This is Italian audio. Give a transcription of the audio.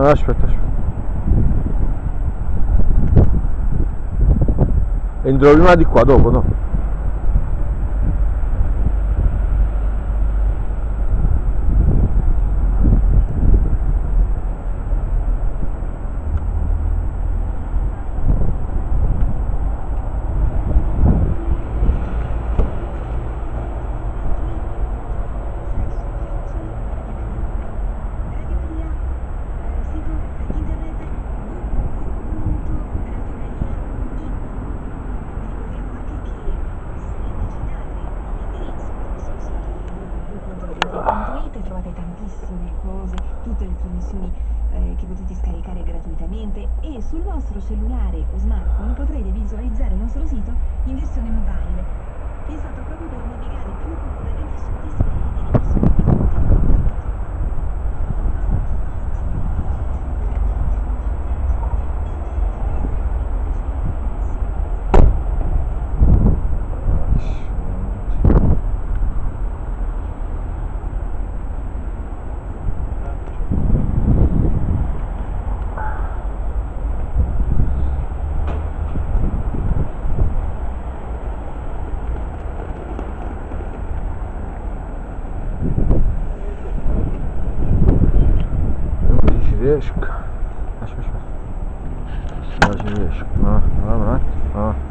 Aspetta, aspetta. Entro prima di qua dopo, no? Tantissime cose, tutte le trasmissioni eh, che potete scaricare gratuitamente e sul vostro cellulare o smartphone potrete visualizzare il nostro sito in versione mobile, pensato proprio per navigare più comodamente su display delle fresco. Acho que é fresco. Mais fresco. Ah.